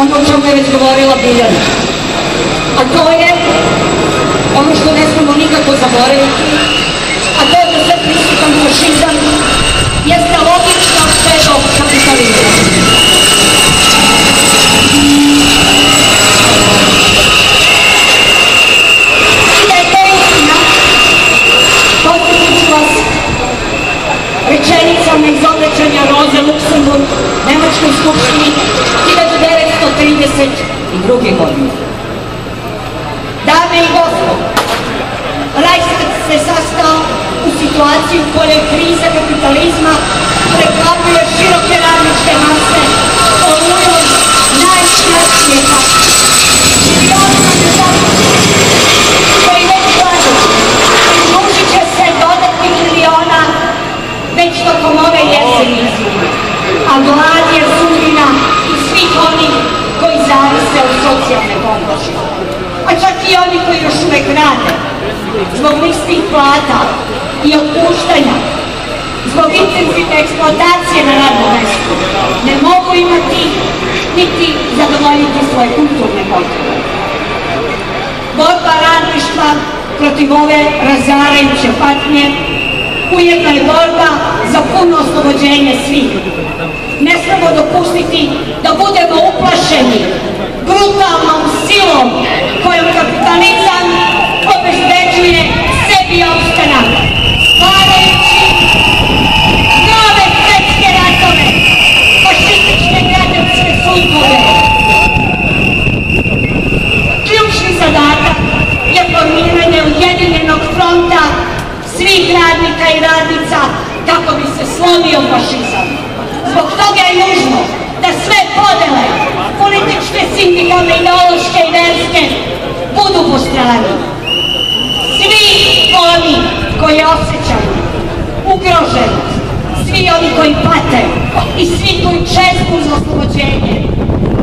ono o čemu je već govorila Biljana. A to je ono što ne smemo nikako zaboraviti, a to je da sve prisutan fašizam jeste logično svedo kapitalizma. I da je to istina, posjetit ću vas rečenicama iz obraćanja Roze Luksemburg Nemačkoj skupštini 1932. godine. Dame i gospodo, Reichstag se sastao u situaciji u kojoj kriza kapitalizma preklamuje široke radničke mase olujom najsnažnije fakcije. Miliona nezaposlenih koji već gledaju, pridružit će se dodatnih miliona već tokom ove jeseni i zime. A glad je sudbina i svih onih koji zavise od socijalne pomoći. A čak i oni koji još uvek rade, zbog niskih plata i otpuštanja, zbog intenzivne eksploatacije na radnom mestu, ne mogu imati niti zadovoljiti svoje kulturne potrebe. Borba radništva protiv ove razarajuće patnje ujedno je borba za puno oslobođenje svih. Ne smemo dopustiti da budemo uplašeni brutalnom silom kojom kapitalizam obezbeđuje slomio fašizam. Zbog toga je nužno da sve podele, političke, sindikalne, ideološke i verske, budu po strani. Svi oni koji osjećaju ugroženost, svi oni koji pate i svi koji čestu za oslobođenje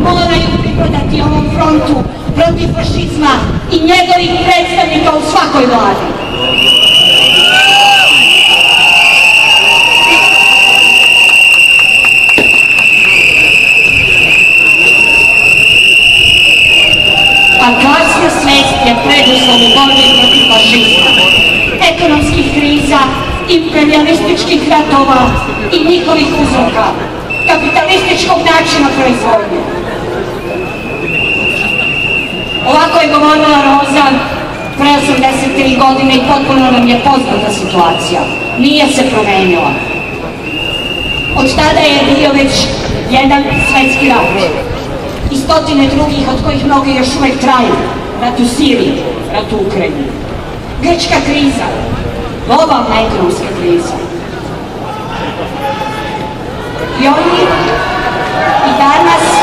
moraju pripadati ovom frontu protiv fašizma i njegovih predstavnika u svakoj vladi. a klasna svest je preduslov u borbi protiv fašizma, ekonomskih kriza, imperialističkih ratova i njihovih uzroka, kapitalističkog načina proizvodnje. Ovako je govorila Roza pre 83 godine i potpuno nam je poznata situacija. Nije se promenila. Od tada je bio već jedan svetski rat i stotine drugih od kojih mnogi još uvek traju. Rat u Siriji, rat u Ukrajini. Grčka kriza, globalna ekonomska kriza. I oni i danas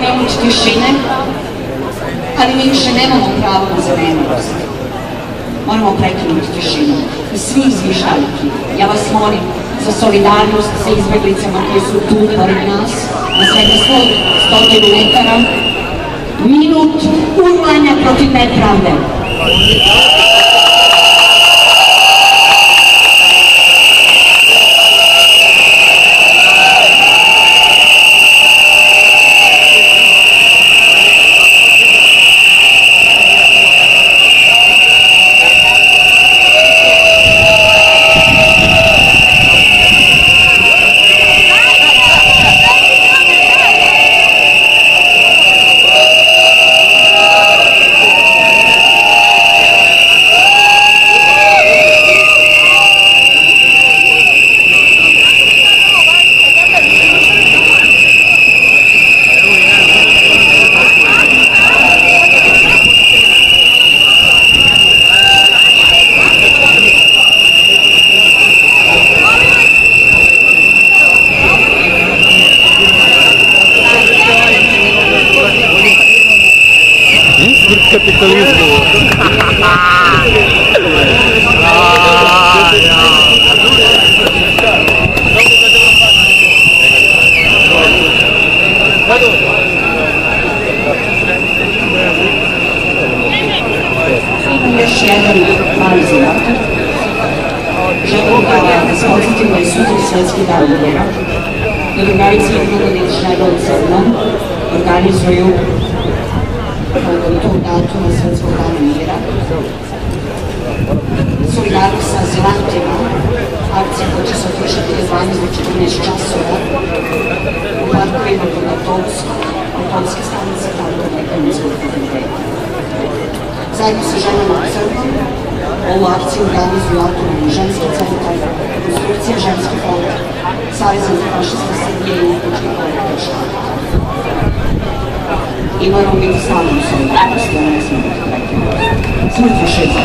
kao minut tišine, ali mi više nemamo pravo na zanemost. Moramo prekinuti tišinu i svi zviždaljki. Ja vas molim za solidarnost sa izbeglicama koji su tu pored nas, na svega svoj stotinu metara. Minut urlanja protiv nepravde. capitalismo. ah, yeah. Shadow Marzinato, Shadow Maria responsive by Susan da Oliveira, organizing Shadow Salman, organized Organizuju tog datuma svjetskog dana mjera. Solidarnost sa azilantima, akcija koja će se održati od 12 do 14 časova u parkovima kod autobuska, autobuske stanice, tako na ekonomskog fakulteta. Zajedno sa ženama u Crnom ovu akciju organizuju autonomni ženski centar, konstrukcija ženski fond, Savjez antifašista Srbije i Utočki kolektiv I moramo biti slavni u solidarnosti, a ne smemo biti prekinuti. Smrt fašizam!